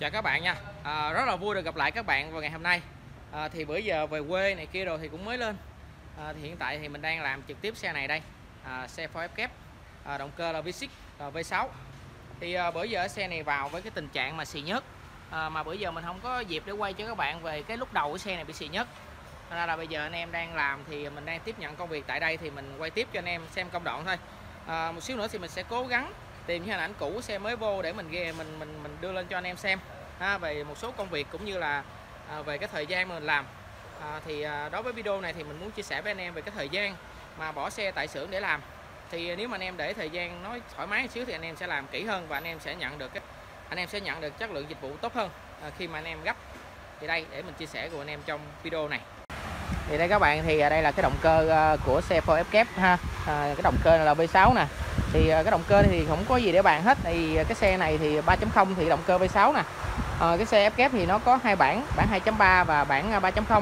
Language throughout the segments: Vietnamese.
Chào các bạn nha. À, Rất là vui được gặp lại các bạn vào ngày hôm nay. À, Thì bữa giờ về quê này kia rồi thì cũng mới lên. À, thì Hiện tại thì mình đang làm trực tiếp xe này đây. À, Xe Ford F kép à, Động cơ là V6 à, V6 Thì à, bữa giờ xe này vào với cái tình trạng mà xì nhớt. À, Mà bữa giờ mình không có dịp để quay cho các bạn về cái lúc đầu của xe này bị xì nhớt. Ra là bây giờ anh em đang làm thì mình đang tiếp nhận công việc. Tại đây thì mình quay tiếp cho anh em xem công đoạn thôi. À, một xíu nữa thì mình sẽ cố gắng tìm những hình ảnh cũ xe mới vô để mình ghe mình mình mình đưa lên cho anh em xem ha, về một số công việc cũng như là à, về cái thời gian mà mình làm. À, thì à, đối với video này thì mình muốn chia sẻ với anh em về cái thời gian mà bỏ xe tại xưởng để làm. Thì nếu mà anh em để thời gian nói thoải mái một xíu thì anh em sẽ làm kỹ hơn và anh em sẽ nhận được cái anh em sẽ nhận được chất lượng dịch vụ tốt hơn à, khi mà anh em gấp. Thì đây để mình chia sẻ cùng anh em trong video này. Thì đây các bạn thì à, đây là cái động cơ à, của xe Ford F kép ha. À, cái động cơ này là V6 nè thì à, cái động cơ thì không có gì để bàn hết. Thì à, cái xe này thì 3.0 thì động cơ V6 nè. À, cái xe ép kép thì nó có hai bản bản 2.3 và bản 3.0 à,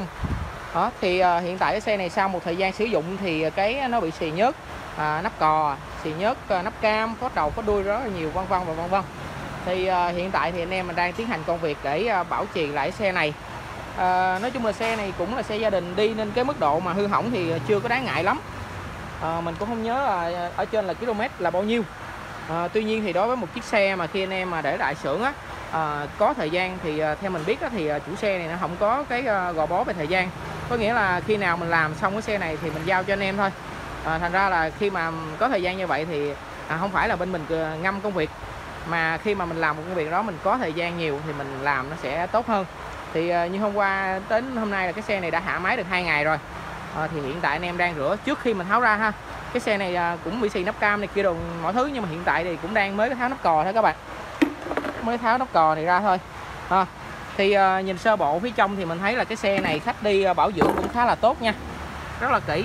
đó thì à, hiện tại cái xe này sau một thời gian sử dụng thì cái nó bị xì nhớt à, nắp cò xì nhớt nắp cam có đầu có đuôi rất là nhiều vân vân và vân vân. Thì à, hiện tại thì anh em mình đang tiến hành công việc để à, bảo trì lại xe này. À, nói chung là xe này cũng là xe gia đình đi nên cái mức độ mà hư hỏng thì chưa có đáng ngại lắm à, mình cũng không nhớ là ờ, ở trên là km là bao nhiêu. À, tuy nhiên thì đối với một chiếc xe mà khi anh em mà để đại xưởng á à, có thời gian thì à, theo mình biết á, thì chủ xe này nó không có cái à, gò bó về thời gian. Có nghĩa là khi nào mình làm xong cái xe này thì mình giao cho anh em thôi. À, thành ra là khi mà có thời gian như vậy thì à, không phải là bên mình ngâm công việc mà khi mà mình làm một công việc đó mình có thời gian nhiều thì mình làm nó sẽ tốt hơn. Thì à, như hôm qua đến hôm nay là cái xe này đã hạ máy được hai ngày rồi à, thì hiện tại anh em đang rửa trước khi mình tháo ra ha. Cái xe này à, cũng bị xì nắp cam này kia đồ mọi thứ nhưng mà hiện tại thì cũng đang mới tháo nắp cò thôi các bạn. Mới tháo nắp cò này ra thôi. À, thì à, nhìn sơ bộ phía trong thì mình thấy là cái xe này khách đi à, bảo dưỡng cũng khá là tốt nha. Rất là kỹ.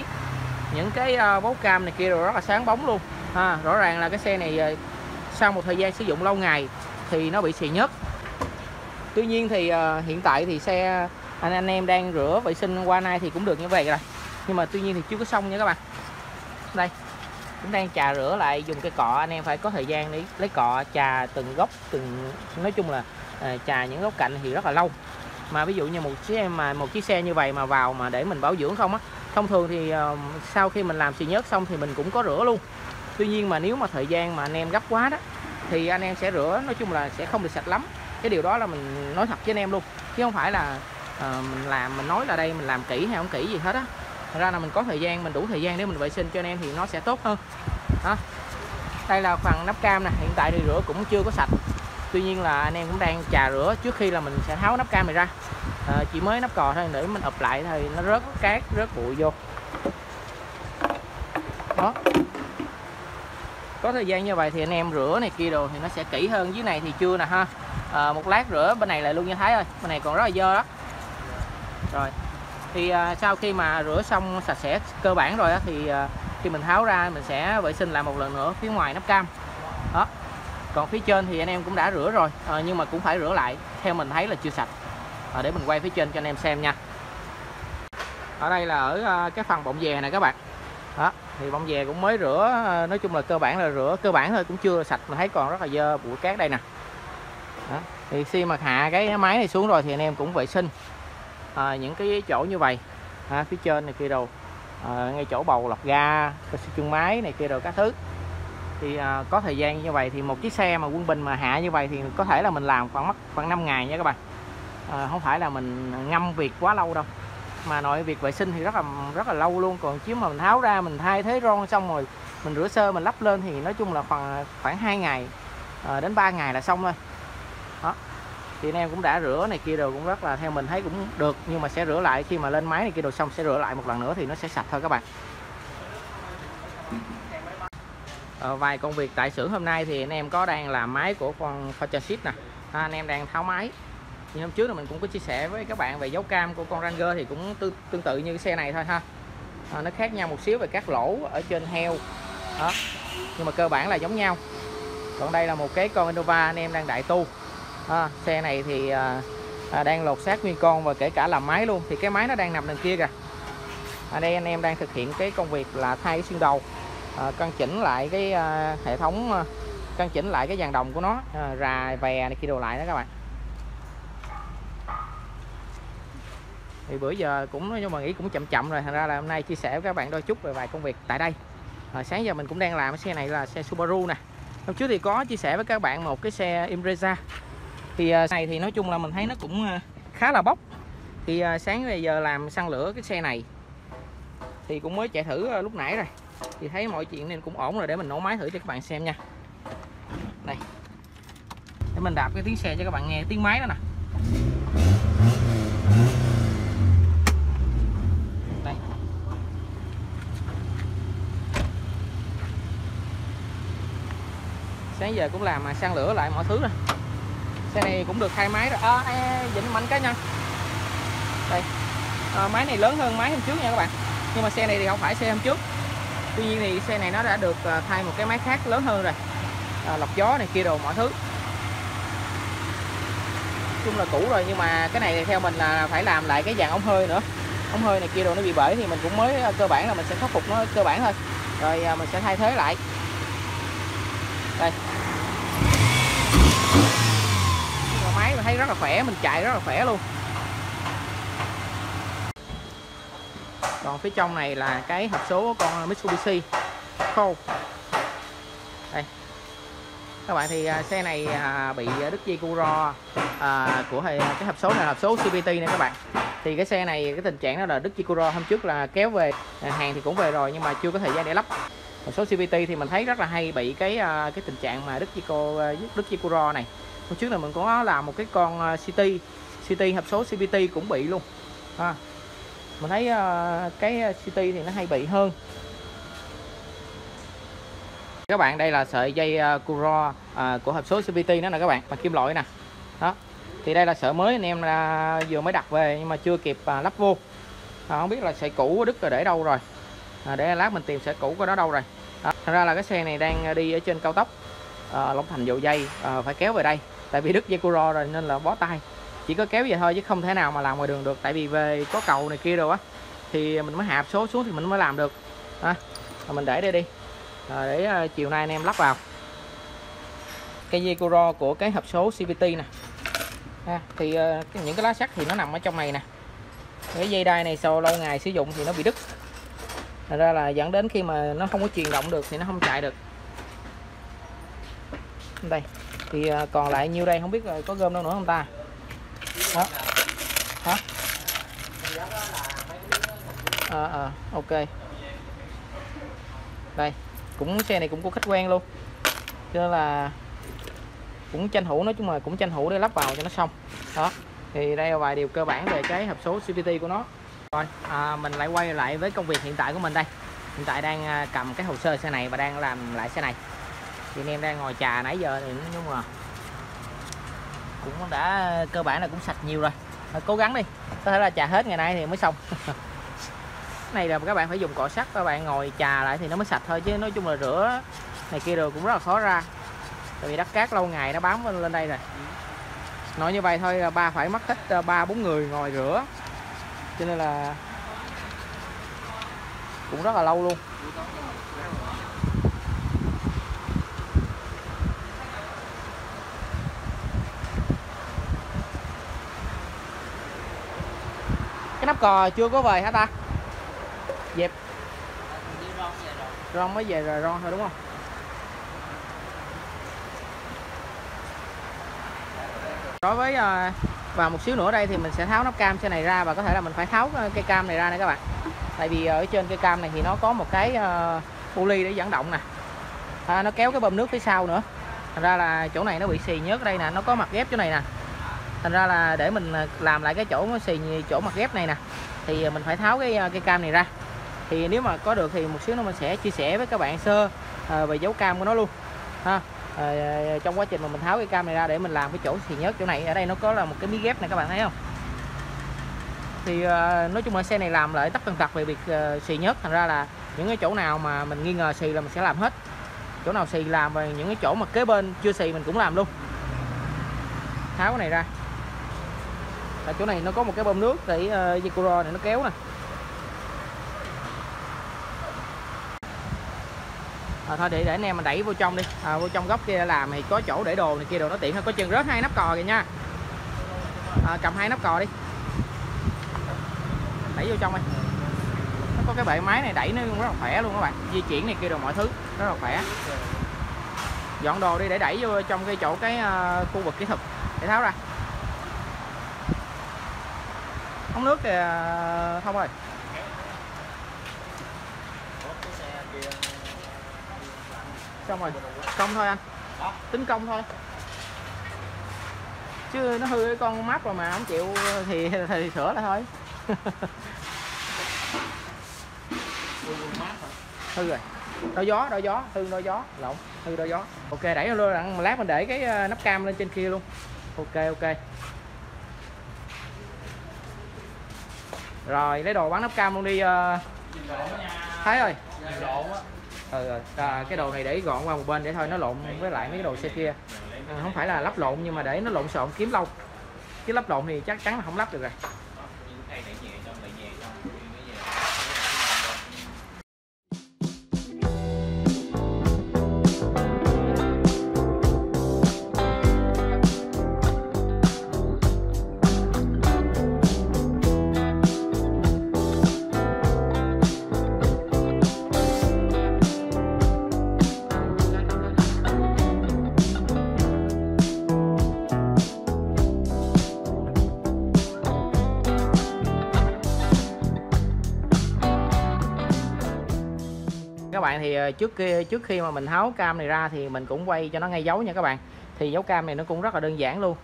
Những cái à, bố cam này kia rồi rất là sáng bóng luôn. À, rõ ràng là cái xe này à, sau một thời gian sử dụng lâu ngày thì nó bị xì nhớt. Tuy nhiên thì à, hiện tại thì xe anh anh em đang rửa vệ sinh qua nay thì cũng được như vậy rồi nhưng mà tuy nhiên thì chưa có xong nha các bạn. Đây cũng đang trà rửa lại dùng cái cọ. Anh em phải có thời gian để lấy cọ trà từng gốc từng nói chung là à, trà những góc cạnh thì rất là lâu. Mà ví dụ như một chiếc mà một chiếc xe như vậy mà vào mà để mình bảo dưỡng không á thông thường thì à, sau khi mình làm xì nhớt xong thì mình cũng có rửa luôn. Tuy nhiên mà nếu mà thời gian mà anh em gấp quá đó thì anh em sẽ rửa nói chung là sẽ không được sạch lắm. Cái điều đó là mình nói thật với anh em luôn. Chứ không phải là à, mình làm mình nói là đây mình làm kỹ hay không kỹ gì hết á ra là mình có thời gian mình đủ thời gian để mình vệ sinh cho anh em thì nó sẽ tốt hơn. Đó. đây là phần nắp cam nè hiện tại thì rửa cũng chưa có sạch. Tuy nhiên là anh em cũng đang trà rửa trước khi là mình sẽ tháo nắp cam này ra. À, chỉ mới nắp cò thôi để mình ụp lại thì nó rớt cát rớt bụi vô. Đó. Có thời gian như vậy thì anh em rửa này kia đồ thì nó sẽ kỹ hơn. Dưới này thì chưa nè ha. À, một lát rửa bên này lại luôn như thái ơi. Bên này còn rất là dơ đó. Rồi thì à, sau khi mà rửa xong sạch sẽ cơ bản rồi thì à, khi mình tháo ra mình sẽ vệ sinh lại một lần nữa phía ngoài nắp cam. Đó. Còn phía trên thì anh em cũng đã rửa rồi à, nhưng mà cũng phải rửa lại theo mình thấy là chưa sạch. À, để mình quay phía trên cho anh em xem nha. Ở đây là ở à, cái phần bọng dè này các bạn. Đó thì bông dè cũng mới rửa nói chung là cơ bản là rửa cơ bản thôi cũng chưa sạch mình thấy còn rất là dơ bụi cát đây nè. Đó. thì khi mà hạ cái máy này xuống rồi thì anh em cũng vệ sinh à, những cái chỗ như vậy. À, phía trên này kia đồ. À, ngay chỗ bầu lọc ga cái chân máy này kia đồ các thứ. Thì à, có thời gian như vậy thì một chiếc xe mà quân bình mà hạ như vậy thì có thể là mình làm khoảng mất khoảng 5 ngày nha các bạn. À, không phải là mình ngâm việc quá lâu đâu. Mà nội việc vệ sinh thì rất là rất là lâu luôn. Còn chứ mà mình tháo ra mình thay thế ron xong rồi mình rửa sơ mình lắp lên thì nói chung là khoảng khoảng 2 ngày. À, đến 3 ngày là xong thôi thì anh em cũng đã rửa này kia rồi cũng rất là theo mình thấy cũng được nhưng mà sẽ rửa lại khi mà lên máy này kia đồ xong sẽ rửa lại một lần nữa thì nó sẽ sạch thôi các bạn. À, vài công việc tại xưởng hôm nay thì anh em có đang làm máy của con Fortune nè. À, anh em đang tháo máy. Như hôm trước là mình cũng có chia sẻ với các bạn về dấu cam của con Ranger thì cũng tương, tương tự như cái xe này thôi ha. À, nó khác nhau một xíu về các lỗ ở trên heo. Đó nhưng mà cơ bản là giống nhau. Còn đây là một cái con Innova anh em đang đại tu à, xe này thì à, à, đang lột xác nguyên con và kể cả làm máy luôn. Thì cái máy nó đang nằm đằng kia kìa. Ở đây anh em đang thực hiện cái công việc là thay xương đầu à, căn chỉnh lại cái à, hệ thống à, căn chỉnh lại cái dàn đồng của nó à, rà vè này kia đồ lại đó các bạn. Thì bữa giờ cũng nhưng mà nghĩ cũng chậm chậm rồi. Thành ra là hôm nay chia sẻ với các bạn đôi chút về vài công việc tại đây. À, sáng giờ mình cũng đang làm cái xe này là xe Subaru nè. Hôm trước thì có chia sẻ với các bạn một cái xe Impreza thì à, này thì nói chung là mình thấy nó cũng à, khá là bốc. Thì à, sáng bây giờ làm xăng lửa cái xe này thì cũng mới chạy thử lúc nãy rồi. Thì thấy mọi chuyện nên cũng ổn rồi, để mình nổ máy thử cho các bạn xem nha. Đây. Để mình đạp cái tiếng xe cho các bạn nghe tiếng máy đó nè. Đây. Sáng giờ cũng làm mà xăng lửa lại mọi thứ rồi xe này cũng được thay máy rồi. À, à, dịnh mạnh cá nhân. Đây. À, máy này lớn hơn máy hôm trước nha các bạn. Nhưng mà xe này thì không phải xe hôm trước. Tuy nhiên thì xe này nó đã được à, thay một cái máy khác lớn hơn rồi. À, lọc gió này kia đồ mọi thứ. Chung là cũ rồi nhưng mà cái này theo mình là phải làm lại cái dàn ống hơi nữa. Ống hơi này kia đồ nó bị bể thì mình cũng mới à, cơ bản là mình sẽ khắc phục nó cơ bản thôi. Rồi à, mình sẽ thay thế lại. Đây thấy rất là khỏe mình chạy rất là khỏe luôn. Còn phía trong này là cái hộp số của con Mitsubishi khô đây. Các bạn thì à, xe này à, bị đứt dây cu ro à, của cái hộp số này là hộp số CVT này các bạn. Thì cái xe này cái tình trạng đó là đứt dây cu ro hôm trước là kéo về à, hàng thì cũng về rồi nhưng mà chưa có thời gian để lắp. Hộp số CVT thì mình thấy rất là hay bị cái cái tình trạng mà đứt dây cô đứt dây cu ro này hôm trước là mình có làm một cái con à, City City hộp số CVT cũng bị luôn. À, mình thấy à, cái à, City thì nó hay bị hơn. Các bạn đây là sợi dây Curo uh, của hộp số CVT nó nè các bạn bằng kim loại nè. Đó thì đây là sợi mới anh em uh, vừa mới đặt về nhưng mà chưa kịp uh, lắp vô. À, không biết là sợi cũ đứt rồi để đâu rồi. À, để lát mình tìm sợi cũ của nó đâu rồi. Đó. thật ra là cái xe này đang đi ở trên cao tốc à, Long Thành dầu dây à, phải kéo về đây tại vì đứt dây Curo rồi nên là bó tay. Chỉ có kéo về thôi chứ không thể nào mà làm ngoài đường được. Tại vì về có cầu này kia rồi á thì mình mới hạ số xuống thì mình mới làm được. À, mình để đây đi. À, để uh, chiều nay anh em lắp vào. Cái dây Curo của cái hộp số CVT nè. À, thì uh, những cái lá sắt thì nó nằm ở trong này nè. Cái dây đai này sau lâu ngày sử dụng thì nó bị đứt. Thật ra là dẫn đến khi mà nó không có truyền động được thì nó không chạy được. Đây thì à, còn lại nhiêu đây? Không biết rồi có gom đâu nữa không ta? Đó. Hả? À, à, ok. Đây cũng xe này cũng có khách quen luôn. Cho nên là cũng tranh thủ nói chung là cũng tranh thủ để lắp vào cho nó xong. Đó thì đây là vài điều cơ bản về cái hộp số CVT của nó. Rồi à, mình lại quay lại với công việc hiện tại của mình đây. Hiện tại đang à, cầm cái hồ sơ xe này và đang làm lại xe này thì anh em đang ngồi trà nãy giờ thì nhưng mà cũng đã cơ bản là cũng sạch nhiều rồi. Thôi, cố gắng đi có thể là trà hết ngày nay thì mới xong. Này là các bạn phải dùng cọ sắt các bạn ngồi trà lại thì nó mới sạch thôi chứ nói chung là rửa này kia rồi cũng rất là khó ra. Tại vì đất cát lâu ngày nó bám lên đây rồi. Nói như vậy thôi là ba phải mất hết ờ, ba bốn người ngồi rửa. Cho nên là cũng rất là lâu luôn. Nắp cò chưa có về hả ta? Dẹp. Ron mới về rồi ron thôi đúng không? Đối với ờ, và một xíu nữa đây thì mình sẽ tháo nắp cam xe này ra và có thể là mình phải tháo ờ, cây cam này ra nè các bạn. Tại vì ở trên cây cam này thì nó có một cái ờ, pulley để dẫn động nè. À, nó kéo cái bơm nước phía sau nữa. Thành ra là chỗ này nó bị xì nhớt đây nè nó có mặt ghép chỗ này nè thành ra là để mình à, làm lại cái chỗ xì chỗ mặt ghép này nè thì à, mình phải tháo cái à, cây cam này ra. Thì nếu mà có được thì một xíu nữa mình sẽ chia sẻ với các bạn sơ à, về dấu cam của nó luôn ha. À, trong quá trình mà mình tháo cái cam này ra để mình làm cái chỗ xì nhớt chỗ này ở đây nó có là một cái miếng ghép này các bạn thấy không? Thì à, nói chung là xe này làm lại tất tần tật về việc à, xì nhớt thành ra là những cái chỗ nào mà mình nghi ngờ xì là mình sẽ làm hết. Chỗ nào xì làm và những cái chỗ mà kế bên chưa xì mình cũng làm luôn. Tháo cái này ra ở chỗ này nó có một cái bơm nước để ờ, uh, Yekuro này nó kéo nè. À, thôi để để anh em mình đẩy vô trong đi. À, vô trong góc kia làm thì có chỗ để đồ này kia đồ nó tiện hơn. Có chân rớt hai nắp cò kìa nha. À, cầm hai nắp cò đi. Đẩy vô trong đi. Nó có cái bệ máy này đẩy nó rất là khỏe luôn các bạn. Di chuyển này kia đồ mọi thứ rất là khỏe. Dọn đồ đi để đẩy vô trong cái chỗ cái uh, khu vực kỹ thuật. Để tháo ra ống nước à, kìa thông rồi. Xong rồi. Công thôi anh. Tính công thôi. Chứ nó hư cái con mắt rồi mà không chịu thì thì sửa lại thôi. Hư rồi. Đôi gió đôi gió. Hư đôi gió. Lộn. Hư đôi gió. Ok, đẩy luôn. Lát mình để cái à, nắp cam lên trên kia luôn. Ok ok. Rồi lấy đồ bán nắp cam luôn đi uh... thấy rồi. Ừ, à, cái đồ này để gọn qua một bên để thôi nó lộn với lại mấy cái đồ xe kia. À, không phải là lắp lộn nhưng mà để nó lộn xộn kiếm lâu chứ lắp lộn thì chắc chắn là không lắp được rồi bạn thì ờ, trước kia trước khi mà mình tháo cam này ra thì mình cũng quay cho nó ngay dấu nha các bạn. Thì dấu cam này nó cũng rất là đơn giản luôn.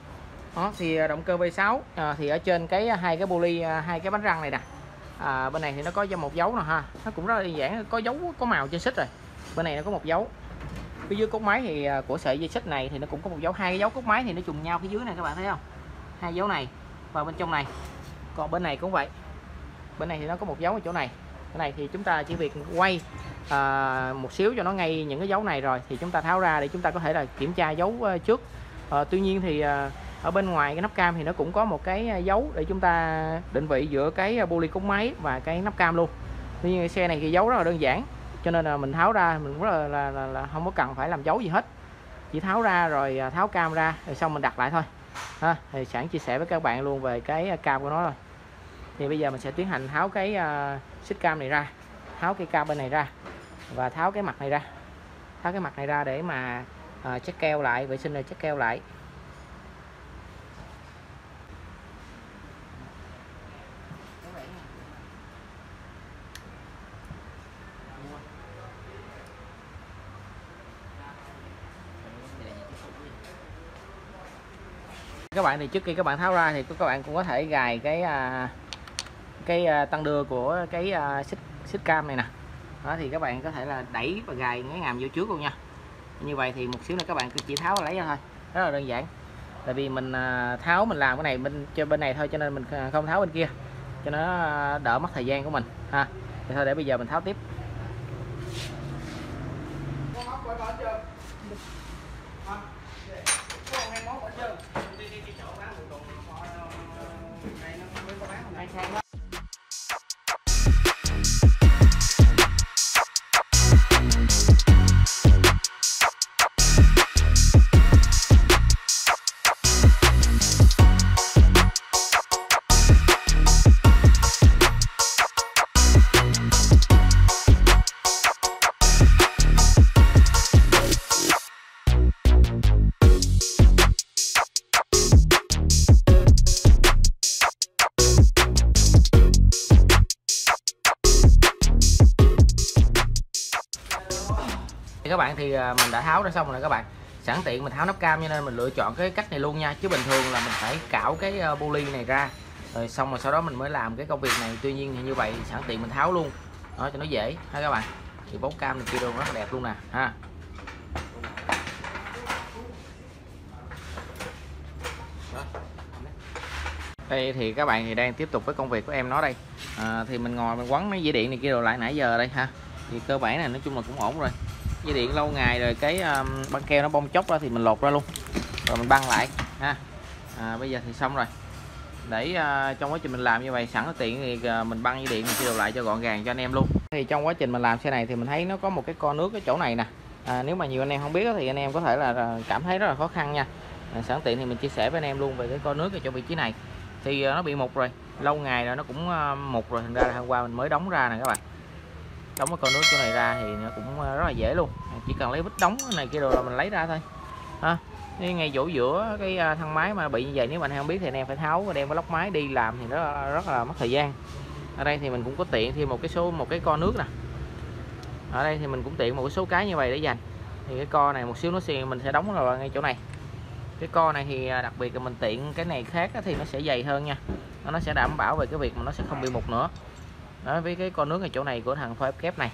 Đó thì ờ, động cơ V6 à, ờ, thì ở trên cái hai cái buli hai cái bánh răng này nè. À, bên này thì nó có một dấu nè ha. Nó cũng rất là đơn giản có dấu có màu trên xích rồi. Bên này nó có một dấu. Phía dưới cốt máy thì của sợi dây xích này thì nó cũng có một dấu. Hai cái dấu cốt máy thì nó trùng nhau phía dưới này các bạn thấy không? Hai dấu này và bên trong này. Còn bên này cũng vậy. Bên này thì nó có một dấu ở chỗ này. Cái này thì chúng ta chỉ việc quay à, một xíu cho nó ngay những cái dấu này rồi thì chúng ta tháo ra để chúng ta có thể là kiểm tra dấu uh, trước. À, tuy nhiên thì à, ở bên ngoài cái nắp cam thì nó cũng có một cái dấu để chúng ta định vị giữa cái bu ly cúng máy và cái nắp cam luôn. Tuy nhiên xe này thì dấu rất là đơn giản cho nên là mình tháo ra mình cũng là, là, là, là không có cần phải làm dấu gì hết. Chỉ tháo ra rồi tháo cam ra rồi xong mình đặt lại thôi. Ha thì sẵn chia sẻ với các bạn luôn về cái cam của nó rồi. Thì bây giờ mình sẽ tiến hành tháo cái uh, xích cam này ra tháo cái cam bên này ra và tháo cái mặt này ra. Tháo cái mặt này ra để mà à, check keo lại vệ sinh rồi check keo lại. Các bạn thì trước khi các bạn tháo ra thì các bạn cũng có thể gài cái à, cái à, tăng đưa của cái à, xích xích cam này nè đó, thì các bạn có thể là đẩy và gài cái ngàm vô trước luôn nha. Như vậy thì một xíu nữa các bạn cứ chỉ tháo và lấy ra thôi. Rất là đơn giản. Tại vì mình à, tháo mình làm cái này bên, cho bên này thôi, cho nên mình không tháo bên kia. Cho nó à, đỡ mất thời gian của mình, ha. Thì thôi, để bây giờ mình tháo tiếp. Thì à, mình đã tháo ra xong rồi các bạn. Sẵn tiện mình tháo nắp cam cho nên mình lựa chọn cái cách này luôn nha. Chứ bình thường là mình phải cạo cái à, poly bô ly này ra. Rồi xong rồi sau đó mình mới làm cái công việc này. Tuy nhiên thì như vậy sẵn tiện mình tháo luôn. Đó cho nó dễ ha các bạn? Thì bóng cam này kia đồ rất là đẹp luôn nè ha. Đây thì các bạn thì đang tiếp tục với công việc của em nó đây. À, thì mình ngồi mình quấn mấy dây điện này kia đồ lại nãy giờ đây ha. Thì cơ bản này nói chung là cũng ổn rồi dây điện lâu ngày rồi cái um, băng keo nó bong chóc ra thì mình lột ra luôn. Rồi mình băng lại ha. À, bây giờ thì xong rồi. Để uh, trong quá trình mình làm như vậy sẵn nó tiện thì uh, mình băng dây điện mình lại cho gọn gàng cho anh em luôn. Thì trong quá trình mình làm xe này thì mình thấy nó có một cái co nước ở chỗ này nè. À, nếu mà nhiều anh em không biết thì anh em có thể là à, cảm thấy rất là khó khăn nha. À, sẵn tiện thì mình chia sẻ với anh em luôn về cái co nước ở chỗ vị trí này. Thì uh, nó bị mục rồi lâu ngày rồi nó cũng uh, mục rồi. Thành ra là hôm qua mình mới đóng ra nè các bạn đóng cái con nước chỗ này ra thì nó cũng ờ, rất là dễ luôn. Chỉ cần lấy vít đóng cái này kia rồi là mình lấy ra thôi. Ha Thế ngay chỗ giữa cái ờ, thang máy mà bị như vậy nếu mà anh không biết thì anh em phải tháo và đem cái lóc máy đi làm thì nó rất là mất thời gian. Ở đây thì mình cũng có tiện thêm một cái số, một cái con nước nè. Ở đây thì mình cũng tiện một cái số cái như vậy để dành. Thì cái co này một xíu nó xì mình sẽ đóng vào ngay chỗ này. Cái co này thì ờ, đặc biệt là mình tiện cái này khác thì nó sẽ dày hơn nha. Nó sẽ đảm bảo về cái việc mà nó sẽ không bị mục nữa đó, với cái con nước ở chỗ này của thằng phơi kép này.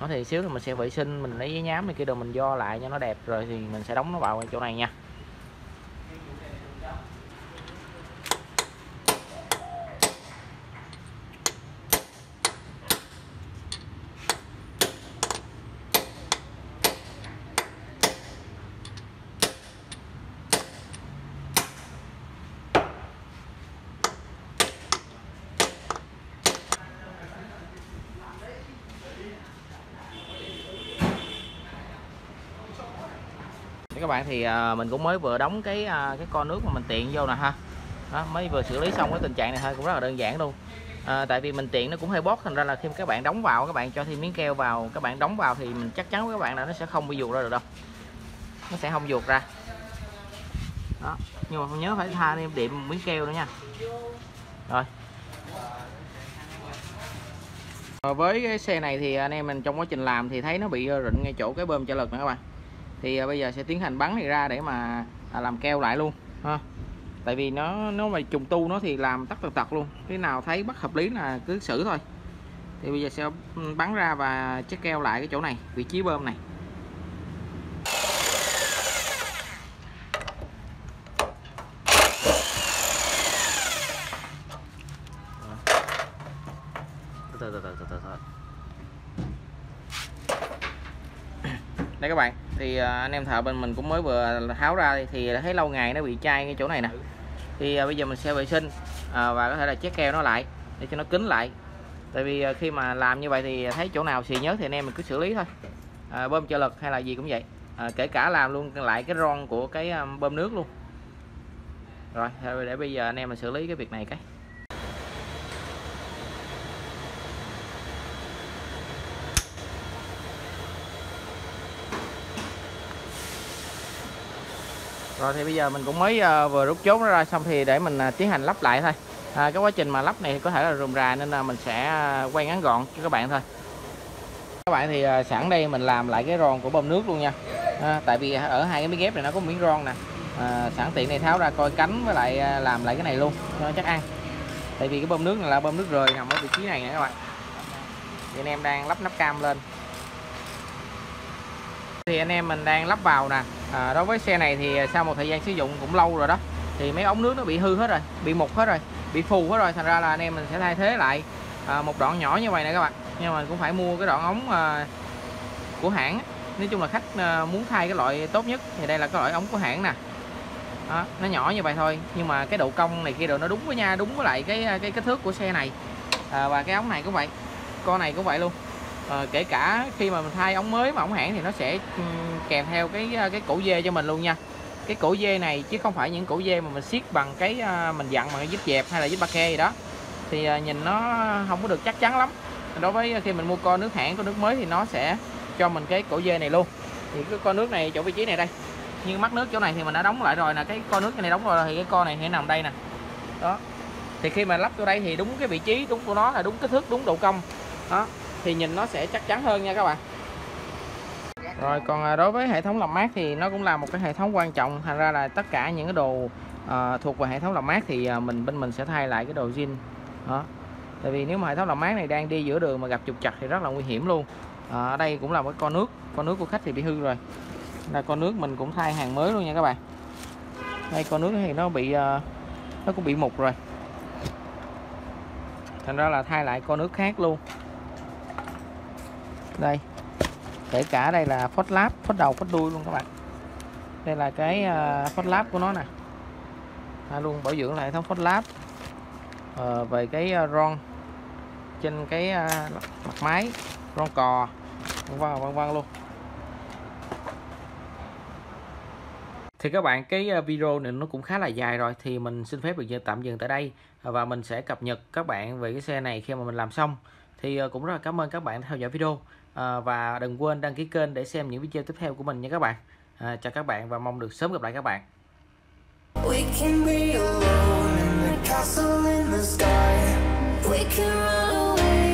Nó thì xíu là mình sẽ vệ sinh, mình lấy giấy nhám này kia đồ mình do lại cho nó đẹp, rồi thì mình sẽ đóng nó vào chỗ này nha. Các bạn thì à, mình cũng mới vừa đóng cái à, cái con nước mà mình tiện vô nè ha. Đó, mới vừa xử lý xong cái tình trạng này thôi cũng rất là đơn giản luôn. À, tại vì mình tiện nó cũng hơi bót thành ra là khi các bạn đóng vào các bạn cho thêm miếng keo vào các bạn đóng vào thì mình chắc chắn với các bạn là nó sẽ không bị ruột ra được đâu. Nó sẽ không ruột ra. Đó nhưng mà nhớ phải tha thêm điểm miếng keo nữa nha. Rồi. Với cái xe này thì anh em mình trong quá trình làm thì thấy nó bị rịnh ngay chỗ cái bơm trợ lực nữa các bạn thì à, bây giờ sẽ tiến hành bắn này ra để mà à, làm keo lại luôn ha. Tại vì nó nó mà trùng tu nó thì làm tắt tật tật luôn. Cái nào thấy bất hợp lý là cứ xử thôi. Thì bây giờ sẽ bắn ra và chất keo lại cái chỗ này vị trí bơm này. Đây các bạn thì à, anh em thợ bên mình cũng mới vừa tháo ra thì thấy lâu ngày nó bị chai ngay chỗ này nè. Thì à, bây giờ mình sẽ vệ sinh à, và có thể là chét keo nó lại để cho nó kín lại. Tại vì khi mà làm như vậy thì thấy chỗ nào xì nhớ thì anh em mình cứ xử lý thôi. À, bơm trợ lực hay là gì cũng vậy. À, kể cả làm luôn lại cái ron của cái bơm nước luôn. Rồi để bây giờ anh em mình xử lý cái việc này cái. Rồi thì bây giờ mình cũng mới uh, vừa rút chốt nó ra xong thì để mình uh, tiến hành lắp lại thôi. À, cái quá trình mà lắp này có thể là rườm rà nên là mình sẽ uh, quay ngắn gọn cho các bạn thôi. Các bạn thì uh, sẵn đây mình làm lại cái ron của bơm nước luôn nha. À, tại vì ở hai cái miếng ghép này nó có miếng ron nè. À, sẵn tiện này tháo ra coi cánh với lại làm lại cái này luôn cho nó chắc ăn. Tại vì cái bơm nước này là bơm nước rời nằm ở vị trí này nha các bạn. Thì anh em đang lắp nắp cam lên. Thì anh em mình đang lắp vào nè à, đối với xe này thì à, sau một thời gian sử dụng cũng lâu rồi đó thì mấy ống nước nó bị hư hết rồi bị mục hết rồi bị phù hết rồi thành ra là anh em mình sẽ thay thế lại à, một đoạn nhỏ như vậy nè các bạn. Nhưng mà cũng phải mua cái đoạn ống à, của hãng. Nói chung là khách à, muốn thay cái loại tốt nhất thì đây là cái loại ống của hãng nè. Đó, nó nhỏ như vậy thôi nhưng mà cái độ cong này kia rồi nó đúng với nha đúng với lại cái à, cái kích thước của xe này. À, và cái ống này cũng vậy con này cũng vậy luôn à, kể cả khi mà mình thay ống mới mà ống hãng thì nó sẽ kèm theo cái ờ, cái cổ dê cho mình luôn nha. Cái cổ dê này chứ không phải những cổ dê mà mình siết bằng cái ờ, mình dặn bằng cái dít dẹp hay là dít ba kê gì đó thì nhìn nó không có được chắc chắn lắm. Đối với khi mình mua con nước hãng có nước mới thì nó sẽ cho mình cái cổ dê này luôn. Thì cái con nước này chỗ vị trí này đây nhưng mắt nước chỗ này thì mình đã đóng lại rồi nè cái con nước này đóng rồi thì cái con này sẽ nằm đây nè. Đó thì khi mà lắp vô đây thì đúng cái vị trí đúng của nó là đúng kích thước đúng độ cong. Đó thì nhìn nó sẽ chắc chắn hơn nha các bạn. Rồi còn à, đối với hệ thống lọc mát thì nó cũng là một cái hệ thống quan trọng. Thành ra là tất cả những cái đồ uh, thuộc về hệ thống lọc mát thì à, mình bên mình sẽ thay lại cái đồ zin. Đó. Tại vì nếu mà hệ thống lọc mát này đang đi giữa đường mà gặp trục chặt thì rất là nguy hiểm luôn. À, ở đây cũng là một con nước. Con nước của khách thì bị hư rồi. Là con nước mình cũng thay hàng mới luôn nha các bạn. Đây con nước thì nó bị ờ, nó cũng bị mục rồi. Thành ra là thay lại con nước khác luôn đây. Kể cả đây là phốt láp phốt đầu phốt đuôi luôn các bạn. Đây là cái ờ, phốt láp của nó nè. À, luôn bảo dưỡng lại hệ thống phốt láp. À, về cái ờ, ron trên cái mặt máy ron cò vân vân vân vân luôn. Thì các bạn cái video này nó cũng khá là dài rồi thì mình xin phép được tạm dừng tại đây. Và mình sẽ cập nhật các bạn về cái xe này khi mà mình làm xong. Thì cũng rất là cảm ơn các bạn theo dõi video à, và đừng quên đăng ký kênh để xem những video tiếp theo của mình nha các bạn. À, chào các bạn và mong được sớm gặp lại các bạn. We can be alone in the castle in the sky. We can run